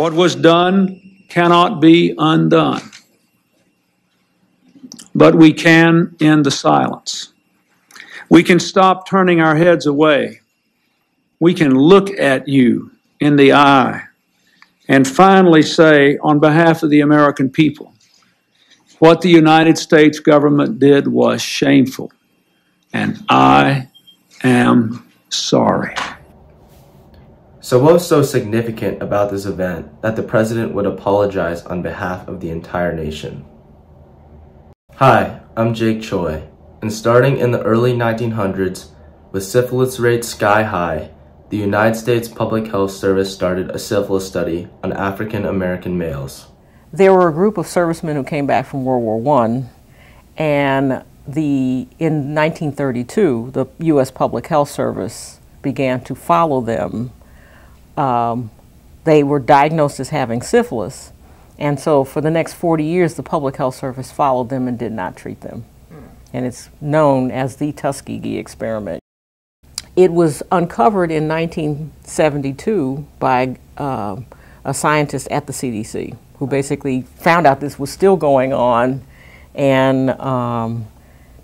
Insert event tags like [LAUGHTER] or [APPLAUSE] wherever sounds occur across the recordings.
What was done cannot be undone. But we can end the silence. We can stop turning our heads away. We can look at you in the eye and finally say, on behalf of the American people, what the United States government did was shameful, and I am sorry. So, what was so significant about this event that the president would apologize on behalf of the entire nation? Hi, I'm Jake Choi, and starting in the early 1900s, with syphilis rates sky high, the United States Public Health Service started a syphilis study on African American males. There were a group of servicemen who came back from World War I, and the, in 1932, the U.S. Public Health Service began to follow them um, they were diagnosed as having syphilis. And so for the next 40 years, the Public Health Service followed them and did not treat them. Mm. And it's known as the Tuskegee experiment. It was uncovered in 1972 by uh, a scientist at the CDC who basically found out this was still going on and um,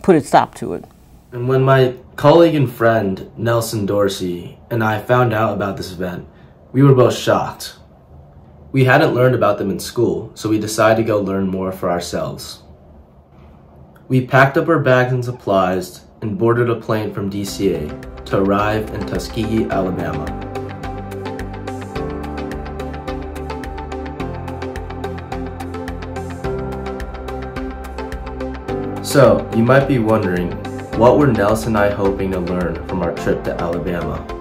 put a stop to it. And when my colleague and friend, Nelson Dorsey, and I found out about this event, we were both shocked. We hadn't learned about them in school, so we decided to go learn more for ourselves. We packed up our bags and supplies and boarded a plane from DCA to arrive in Tuskegee, Alabama. So, you might be wondering, what were Nelson and I hoping to learn from our trip to Alabama?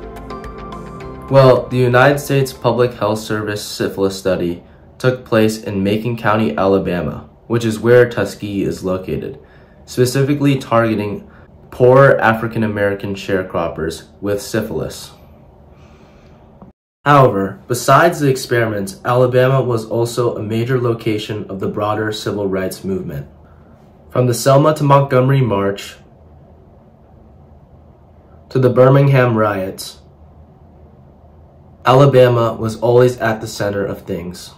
Well, the United States Public Health Service syphilis study took place in Macon County, Alabama, which is where Tuskegee is located, specifically targeting poor African American sharecroppers with syphilis. However, besides the experiments, Alabama was also a major location of the broader civil rights movement. From the Selma to Montgomery March to the Birmingham riots, Alabama was always at the center of things.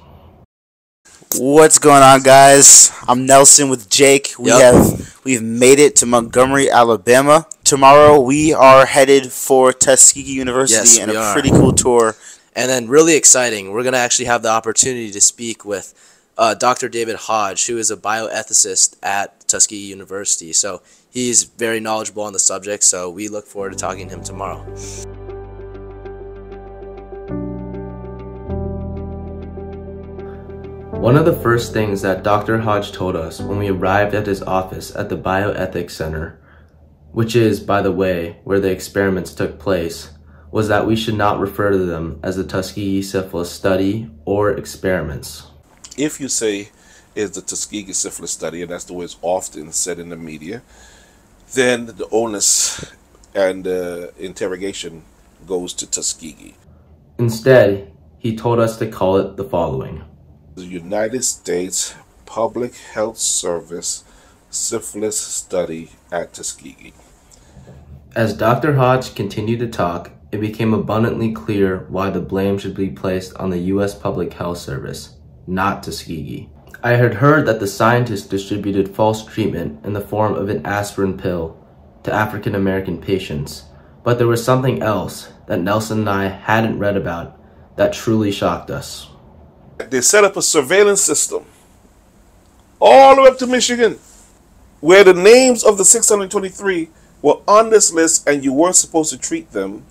What's going on, guys? I'm Nelson with Jake. We yep. have we've made it to Montgomery, Alabama. Tomorrow we are headed for Tuskegee University yes, and a are. pretty cool tour. And then really exciting, we're gonna actually have the opportunity to speak with uh, Dr. David Hodge, who is a bioethicist at Tuskegee University. So he's very knowledgeable on the subject. So we look forward to talking to him tomorrow. One of the first things that Dr. Hodge told us when we arrived at his office at the Bioethics Center, which is, by the way, where the experiments took place, was that we should not refer to them as the Tuskegee syphilis study or experiments. If you say is the Tuskegee syphilis study, and that's the way it's often said in the media, then the onus and uh, interrogation goes to Tuskegee. Instead, he told us to call it the following the United States Public Health Service syphilis study at Tuskegee. As Dr. Hodge continued to talk, it became abundantly clear why the blame should be placed on the U.S. Public Health Service, not Tuskegee. I had heard that the scientists distributed false treatment in the form of an aspirin pill to African American patients, but there was something else that Nelson and I hadn't read about that truly shocked us. They set up a surveillance system all the way up to Michigan where the names of the 623 were on this list and you weren't supposed to treat them.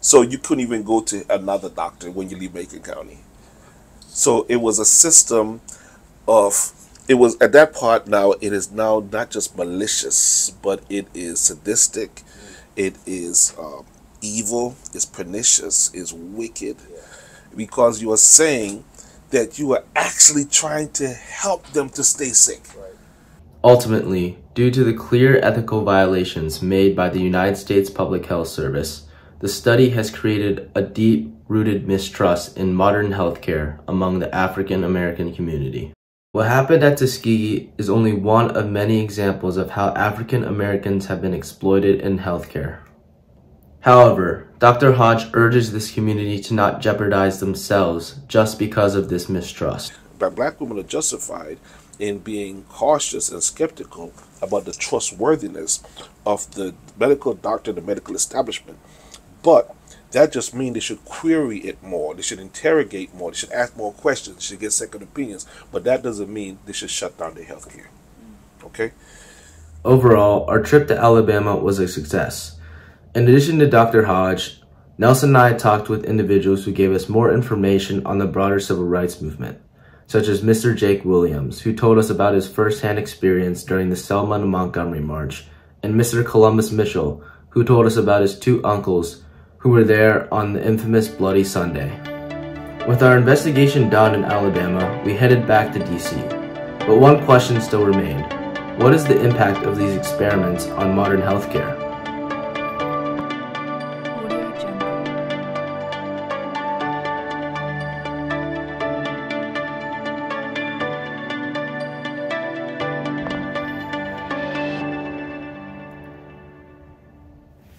So you couldn't even go to another doctor when you leave Macon County. So it was a system of, it was at that part now, it is now not just malicious, but it is sadistic, it is um, evil, it's pernicious, it's wicked because you are saying that you are actually trying to help them to stay sick. Ultimately, due to the clear ethical violations made by the United States Public Health Service, the study has created a deep rooted mistrust in modern healthcare among the African American community. What happened at Tuskegee is only one of many examples of how African Americans have been exploited in healthcare. However, Dr. Hodge urges this community to not jeopardize themselves just because of this mistrust. But black women are justified in being cautious and skeptical about the trustworthiness of the medical doctor, the medical establishment. But that just means they should query it more. They should interrogate more. They should ask more questions. They should get second opinions. But that doesn't mean they should shut down their healthcare. Okay? Overall, our trip to Alabama was a success. In addition to Dr. Hodge, Nelson and I talked with individuals who gave us more information on the broader civil rights movement, such as Mr. Jake Williams, who told us about his firsthand experience during the Selma to Montgomery March, and Mr. Columbus Mitchell, who told us about his two uncles who were there on the infamous Bloody Sunday. With our investigation done in Alabama, we headed back to DC. But one question still remained. What is the impact of these experiments on modern healthcare?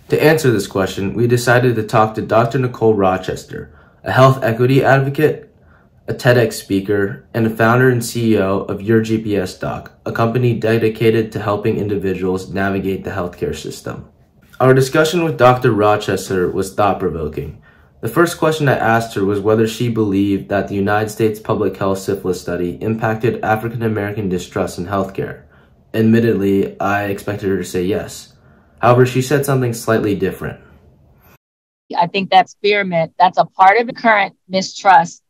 To answer this question, we decided to talk to Dr. Nicole Rochester, a health equity advocate, a TEDx speaker, and a founder and CEO of Your GPS Doc, a company dedicated to helping individuals navigate the healthcare system. Our discussion with Dr. Rochester was thought provoking. The first question I asked her was whether she believed that the United States Public Health Syphilis Study impacted African American distrust in healthcare. Admittedly, I expected her to say yes. However, she said something slightly different. I think that experiment, that's a part of the current mistrust,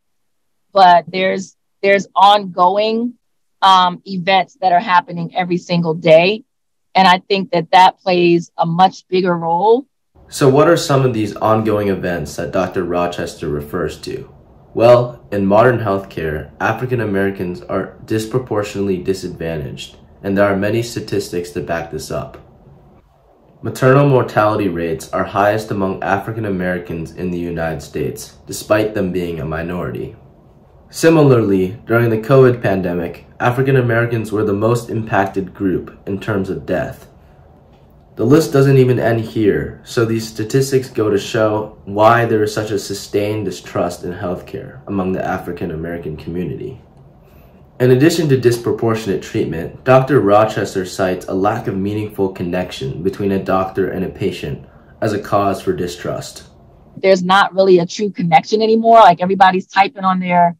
but there's there's ongoing um, events that are happening every single day. And I think that that plays a much bigger role. So, what are some of these ongoing events that Dr. Rochester refers to? Well, in modern healthcare, African Americans are disproportionately disadvantaged, and there are many statistics to back this up. Maternal mortality rates are highest among African Americans in the United States, despite them being a minority. Similarly, during the COVID pandemic, African Americans were the most impacted group in terms of death. The list doesn't even end here, so these statistics go to show why there is such a sustained distrust in healthcare among the African American community. In addition to disproportionate treatment, Dr. Rochester cites a lack of meaningful connection between a doctor and a patient as a cause for distrust. There's not really a true connection anymore. Like everybody's typing on their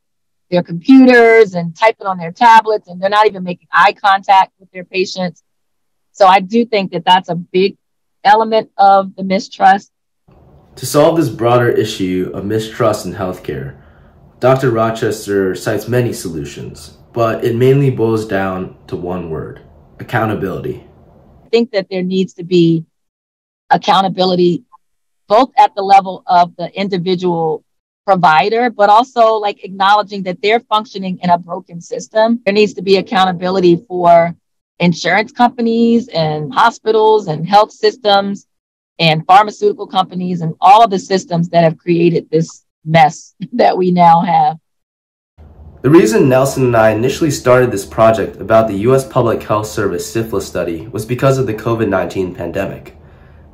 their computers and typing on their tablets, and they're not even making eye contact with their patients. So I do think that that's a big element of the mistrust. To solve this broader issue of mistrust in healthcare, Dr. Rochester cites many solutions, but it mainly boils down to one word accountability. I think that there needs to be accountability both at the level of the individual provider, but also like acknowledging that they're functioning in a broken system. There needs to be accountability for insurance companies and hospitals and health systems and pharmaceutical companies and all of the systems that have created this mess [LAUGHS] that we now have. The reason Nelson and I initially started this project about the U.S. Public Health Service syphilis study was because of the COVID 19 pandemic.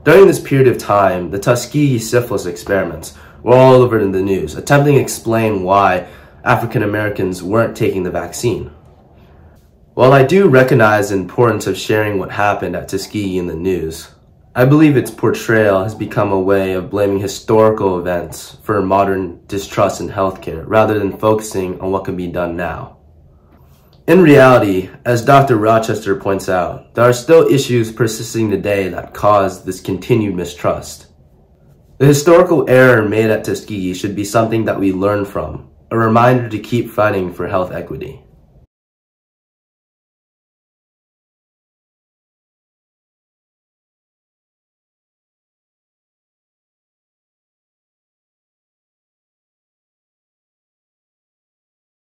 During this period of time, the Tuskegee syphilis experiments were all over in the news, attempting to explain why African Americans weren't taking the vaccine. While I do recognize the importance of sharing what happened at Tuskegee in the news, I believe its portrayal has become a way of blaming historical events for modern distrust in healthcare rather than focusing on what can be done now. In reality, as Dr. Rochester points out, there are still issues persisting today that cause this continued mistrust. The historical error made at Tuskegee should be something that we learn from, a reminder to keep fighting for health equity.